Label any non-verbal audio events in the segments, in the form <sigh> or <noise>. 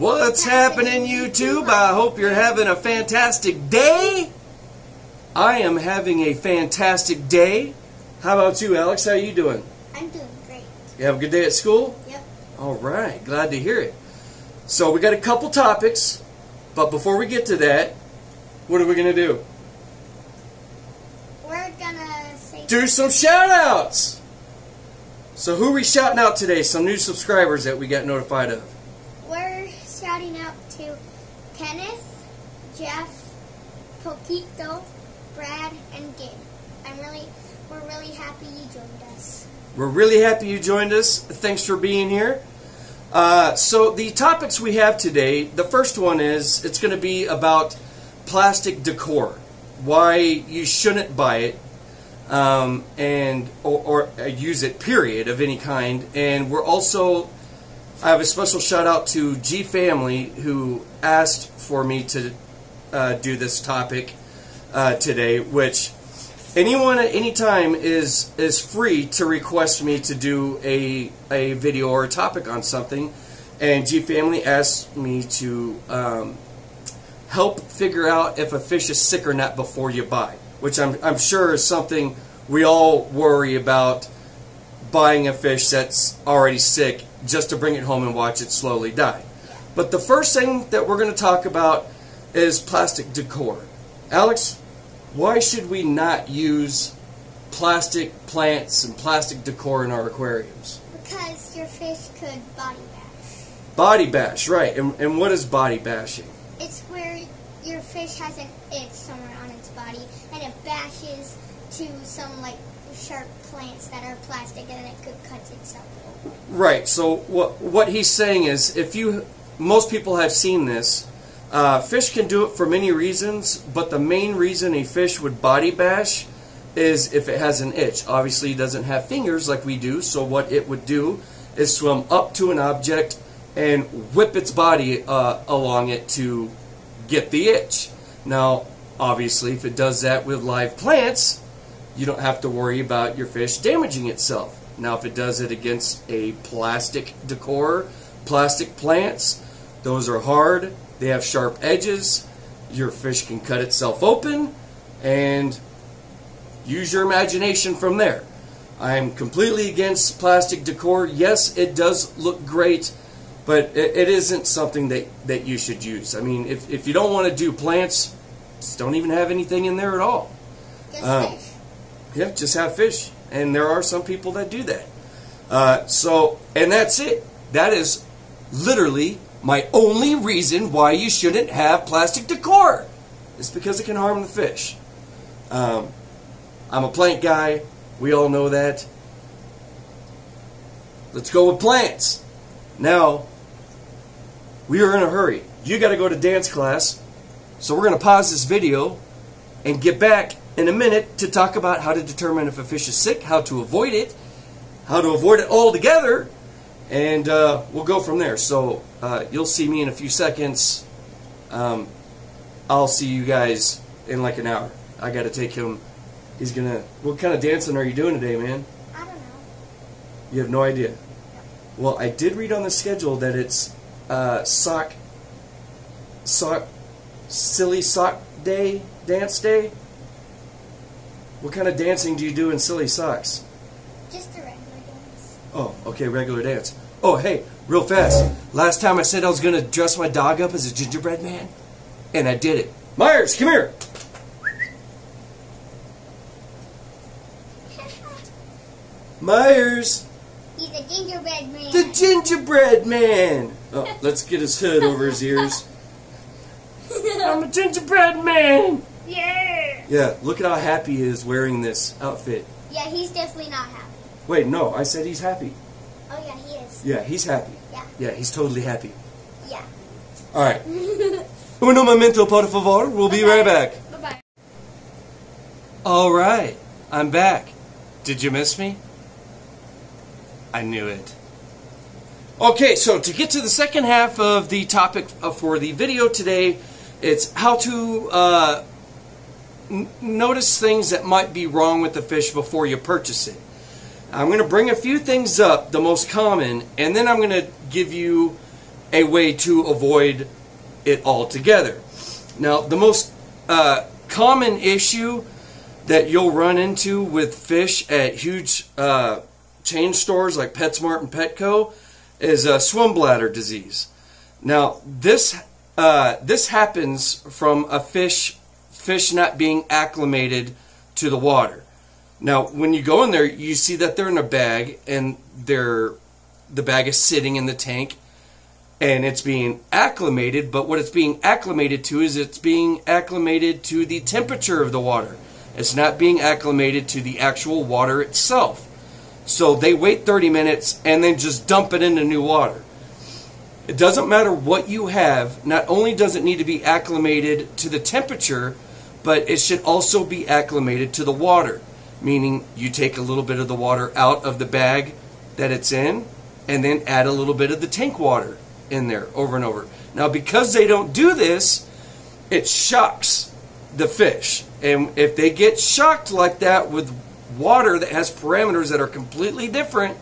What's happening, YouTube? I hope you're having a fantastic day. I am having a fantastic day. How about you, Alex? How are you doing? I'm doing great. You have a good day at school? Yep. All right, glad to hear it. So we got a couple topics, but before we get to that, what are we gonna do? We're gonna say Do some shout outs! So who are we shouting out today? Some new subscribers that we got notified of. we're shouting out to Kenneth, Jeff, Poquito, Brad, and Gabe. I'm really we're really happy you joined us. We're really happy you joined us. Thanks for being here. Uh, so the topics we have today, the first one is it's going to be about plastic decor, why you shouldn't buy it, um, and or, or uh, use it. Period of any kind. And we're also I have a special shout out to G Family who asked for me to uh, do this topic uh, today, which anyone at any time is is free to request me to do a a video or a topic on something. And G Family asked me to um, help figure out if a fish is sick or not before you buy, which I'm I'm sure is something we all worry about buying a fish that's already sick just to bring it home and watch it slowly die. But the first thing that we're going to talk about is plastic decor. Alex, why should we not use plastic plants and plastic decor in our aquariums? Because your fish could body bash. Body bash, right. And, and what is body bashing? It's where your fish has an itch somewhere on its body and it bashes to some like sharp plants that are plastic and it could cut itself. Right. So what what he's saying is, if you most people have seen this, uh, fish can do it for many reasons, but the main reason a fish would body bash is if it has an itch. Obviously, it doesn't have fingers like we do, so what it would do is swim up to an object and whip its body uh, along it to get the itch. Now, obviously, if it does that with live plants, you don't have to worry about your fish damaging itself. Now, if it does it against a plastic decor, plastic plants, those are hard, they have sharp edges, your fish can cut itself open, and use your imagination from there. I'm completely against plastic decor. Yes, it does look great, but it, it isn't something that, that you should use. I mean, if, if you don't want to do plants, just don't even have anything in there at all. Just Um, fish. Yeah, just have fish. And there are some people that do that. Uh, so, and that's it. That is literally my only reason why you shouldn't have plastic decor. is because it can harm the fish. Um, I'm a plant guy. We all know that. Let's go with plants. Now, we are in a hurry. You got to go to dance class. So we're going to pause this video and get back in a minute to talk about how to determine if a fish is sick, how to avoid it, how to avoid it altogether, and uh, we'll go from there. So uh, you'll see me in a few seconds. Um, I'll see you guys in like an hour. I got to take him. He's gonna. What kind of dancing are you doing today, man? I don't know. You have no idea. Well, I did read on the schedule that it's uh, sock, sock, silly sock day, dance day. What kind of dancing do you do in silly socks? Just a regular dance. Oh, okay, regular dance. Oh, hey, real fast. Last time I said I was gonna dress my dog up as a gingerbread man, and I did it. Myers, come here. <laughs> Myers, He's a gingerbread man. the gingerbread man. Oh, let's get his hood over his ears. <laughs> I'm a gingerbread man. yeah. Yeah, look at how happy he is wearing this outfit. Yeah, he's definitely not happy. Wait, no, I said he's happy. Oh yeah, he is. Yeah, he's happy. Yeah. Yeah, he's totally happy. Yeah. All right. <laughs> Uno momento, por favor. We'll be right back. Bye bye. All right, I'm back. Did you miss me? I knew it. Okay, so to get to the second half of the topic for the video today, it's how to uh, notice things that might be wrong with the fish before you purchase it. I'm going to bring a few things up, the most common, and then I'm going to give you a way to avoid it altogether. Now, the most uh, common issue that you'll run into with fish at huge uh, chain stores like PetSmart and Petco is uh, swim bladder disease. Now, this uh, this happens from a fish fish not being acclimated to the water. Now, when you go in there, you see that they're in a bag, and they're the bag is sitting in the tank, and it's being acclimated. But what it's being acclimated to is it's being acclimated to the temperature of the water. It's not being acclimated to the actual water itself. So they wait 30 minutes and then just dump it into new water. It doesn't matter what you have, not only does it need to be acclimated to the temperature, but it should also be acclimated to the water. Meaning, you take a little bit of the water out of the bag that it's in, and then add a little bit of the tank water in there over and over. Now, because they don't do this, it shocks the fish. And if they get shocked like that with water that has parameters that are completely different,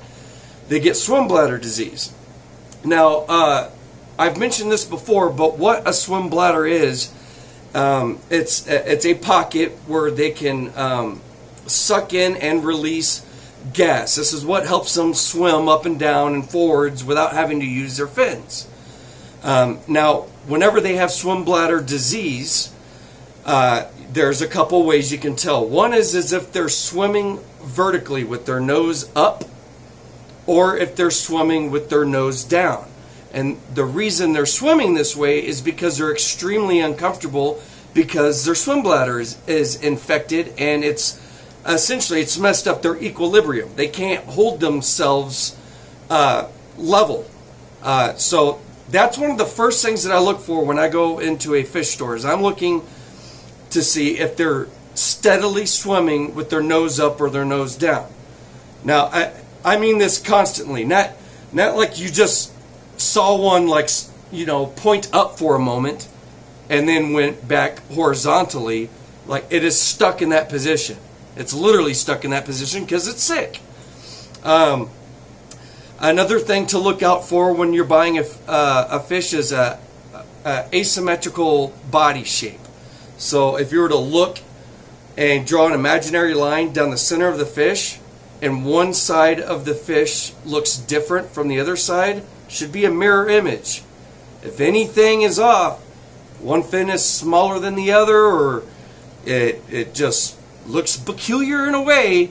they get swim bladder disease. Now, uh, I've mentioned this before, but what a swim bladder is, um, it's it's a pocket where they can um, suck in and release gas. This is what helps them swim up and down and forwards without having to use their fins. Um, now, whenever they have swim bladder disease, uh, there's a couple ways you can tell. One is as if they're swimming vertically with their nose up, or if they're swimming with their nose down. And the reason they're swimming this way is because they're extremely uncomfortable because their swim bladder is, is infected and it's essentially it's messed up their equilibrium. They can't hold themselves uh, level. Uh, so that's one of the first things that I look for when I go into a fish store. Is I'm looking to see if they're steadily swimming with their nose up or their nose down. Now, I I mean this constantly, not not like you just saw one like you know point up for a moment and then went back horizontally. Like it is stuck in that position. It's literally stuck in that position because it's sick. Um, another thing to look out for when you're buying a, uh, a fish is a, a, asymmetrical body shape. So if you were to look and draw an imaginary line down the center of the fish, and one side of the fish looks different from the other side, should be a mirror image. If anything is off, one fin is smaller than the other, or it, it just looks peculiar in a way,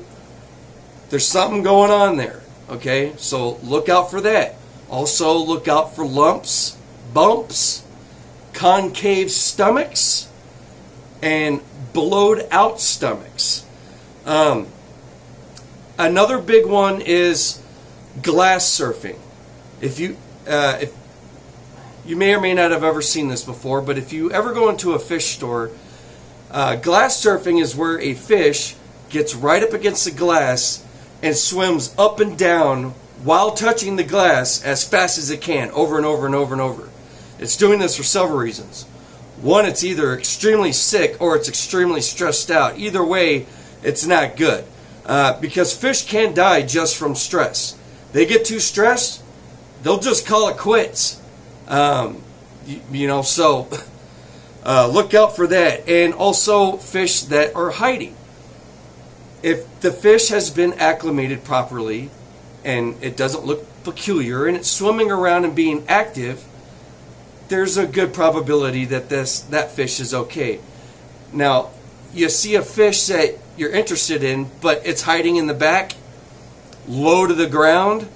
there's something going on there. Okay, so look out for that. Also, look out for lumps, bumps, concave stomachs, and blowed out stomachs. Um, another big one is glass surfing. If you uh, if you may or may not have ever seen this before, but if you ever go into a fish store uh, glass surfing is where a fish gets right up against the glass and swims up and down while touching the glass as fast as it can, over and over and over and over. It's doing this for several reasons. One, it's either extremely sick or it's extremely stressed out. Either way, it's not good. Uh, because fish can die just from stress. They get too stressed, they'll just call it quits. Um, you, you know, so <laughs> Uh, look out for that. And also fish that are hiding. If the fish has been acclimated properly and it doesn't look peculiar and it's swimming around and being active, there's a good probability that this that fish is okay. Now, you see a fish that you're interested in, but it's hiding in the back, low to the ground,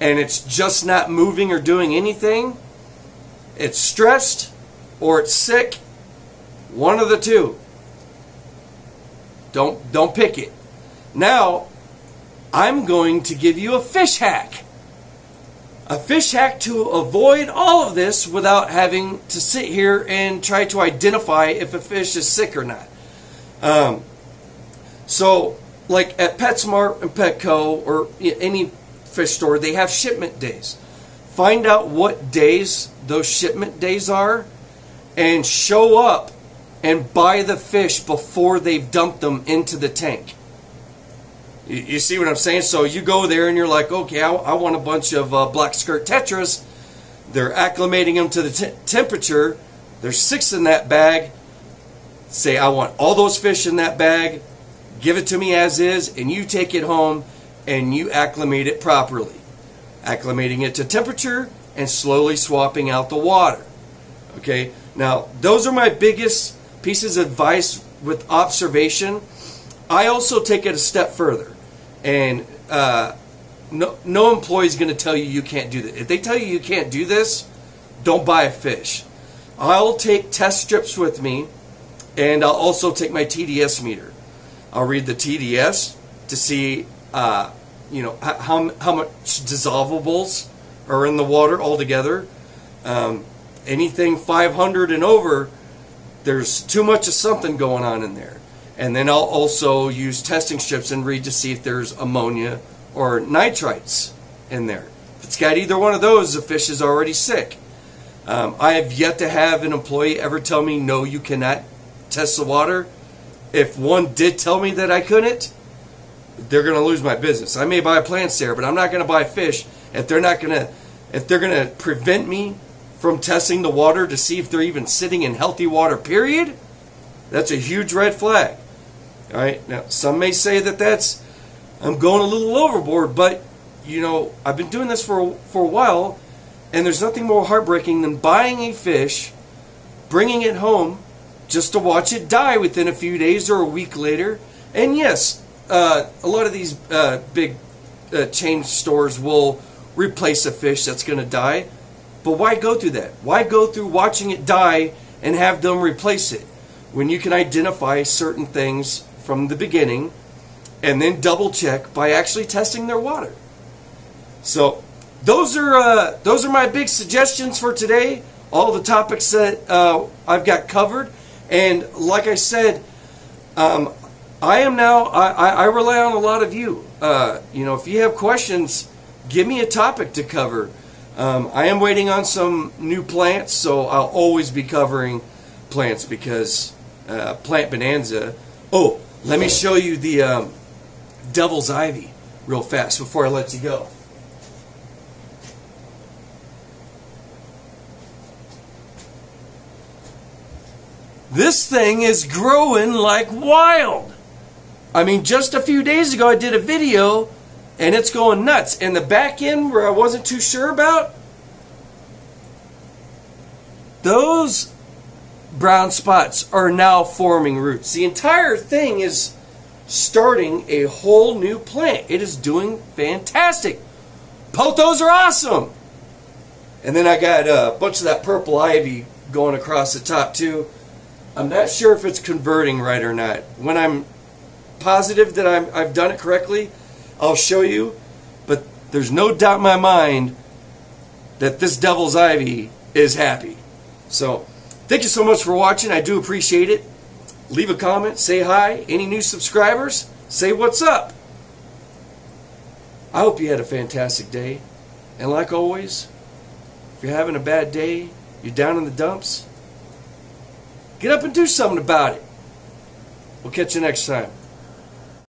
and it's just not moving or doing anything. It's stressed or it's sick. One of the two. Don't don't pick it. Now, I'm going to give you a fish hack. A fish hack to avoid all of this without having to sit here and try to identify if a fish is sick or not. Um, so, like at PetSmart and Petco or any fish store, they have shipment days. Find out what days those shipment days are and show up and buy the fish before they've dumped them into the tank. You, you see what I'm saying? So you go there and you're like, okay, I, I want a bunch of uh, black skirt tetras. they're acclimating them to the te- temperature. There's six in that bag. Say, I want all those fish in that bag. Give it to me as is, and you take it home and you acclimate it properly. Acclimating it to temperature and slowly swapping out the water. Okay, now those are my biggest pieces of advice with observation. I also take it a step further, and uh, no, no employee is going to tell you you can't do that. If they tell you you can't do this, don't buy a fish. I'll take test strips with me, and I'll also take my TDS meter. I'll read the TDS to see, uh, you know, how how much dissolvables are in the water altogether. Um, anything 500 and over, there's too much of something going on in there. And then I'll also use testing strips and read to see if there's ammonia or nitrites in there. If it's got either one of those, the fish is already sick. Um, I have yet to have an employee ever tell me, no, you cannot test the water. If one did tell me that I couldn't, they're going to lose my business. I may buy plants there, but I'm not going to buy fish if they're not going to if they're going to prevent me from testing the water to see if they're even sitting in healthy water. Period. That's a huge red flag. All right. Now, some may say that that's I'm going a little overboard, but you know I've been doing this for for a while, and there's nothing more heartbreaking than buying a fish, bringing it home, just to watch it die within a few days or a week later. And yes, uh, a lot of these uh, big uh, chain stores will replace a fish that's going to die. But why go through that? Why go through watching it die and have them replace it when you can identify certain things from the beginning and then double check by actually testing their water? So those are uh, those are my big suggestions for today. All the topics that uh, I've got covered, and like I said, um, I am now I, I, rely on a lot of you. Uh, you know, if you have questions, give me a topic to cover. Um, I am waiting on some new plants, so I'll always be covering plants because uh, Plant Bonanza. Oh, let me show you the um, Devil's Ivy real fast before I let you go. This thing is growing like wild. I mean, just a few days ago, I did a video and it's going nuts. And the back end where I wasn't too sure about, those brown spots are now forming roots. The entire thing is starting a whole new plant. It is doing fantastic. Pothos are awesome. And then I got a bunch of that purple ivy going across the top too. I'm not sure if it's converting right or not. When I'm positive that I'm, I've done it correctly, I'll show you. But there's no doubt in my mind that this devil's ivy is happy. So, thank you so much for watching. I do appreciate it. Leave a comment, say hi. Any new subscribers, say what's up. I hope you had a fantastic day. And like always, if you're having a bad day, you're down in the dumps, get up and do something about it. We'll catch you next time.